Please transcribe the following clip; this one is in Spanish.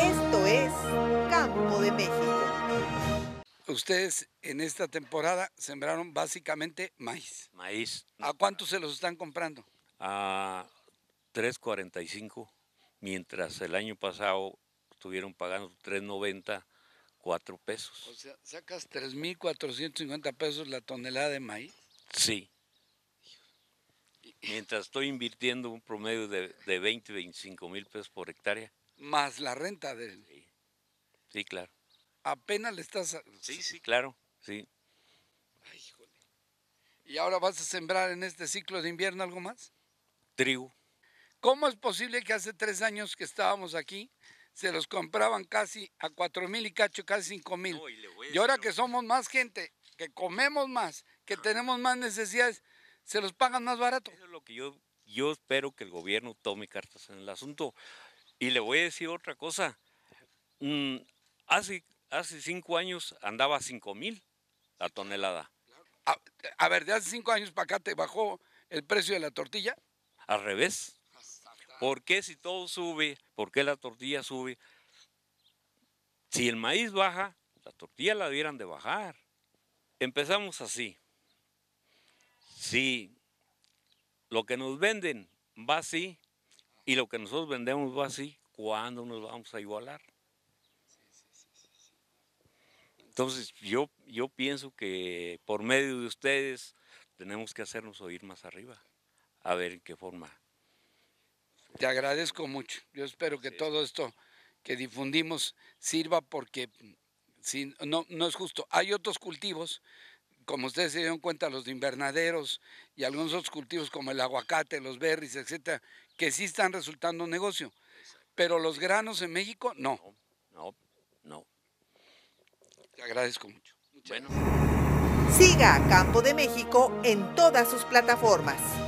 Esto es Campo de México. Ustedes en esta temporada sembraron básicamente maíz. Maíz ¿A cuánto se los están comprando? a 3.45, mientras el año pasado estuvieron pagando 3.90, 4 O pesos. sea, sacas 3.450 pesos la tonelada de maíz. Sí. Mientras estoy invirtiendo un promedio de, de 20, 25 mil pesos por hectárea. Más la renta de... Sí, claro. Apenas le estás... a- Sí, sí, claro. Sí. Ay, híjole. ¿Y ahora vas a sembrar en este ciclo de invierno algo más? Trigo. ¿Cómo es posible que hace tres años que estábamos aquí se los compraban casi a cuatro mil y cacho, casi cinco mil? No, y ahora que somos más gente, que comemos más, que tenemos más necesidades, se los pagan más barato. Eso es lo que yo, yo espero que el gobierno tome cartas en el asunto. Y le voy a decir otra cosa. Mm, hace, hace cinco años andaba a cinco mil la tonelada. A, a ver, de hace cinco años para acá te bajó el precio de la tortilla. Al revés. ¿Por qué si todo sube? ¿Por qué la tortilla sube? Si el maíz baja, la tortilla la debieran de bajar. Empezamos así. Si lo que nos venden va así y lo que nosotros vendemos va así, ¿cuándo nos vamos a igualar? Entonces yo, yo pienso que por medio de ustedes tenemos que hacernos oír más arriba, a ver en qué forma. Te agradezco mucho. Yo espero que todo esto que difundimos sirva porque si, no, no es justo. Hay otros cultivos, como ustedes se dieron cuenta, los de invernaderos y algunos otros cultivos como el aguacate, los berries, etcétera, que sí están resultando un negocio. Pero los granos en México, no. No, no. Te agradezco mucho. Bueno. Siga a Campo de México en todas sus plataformas.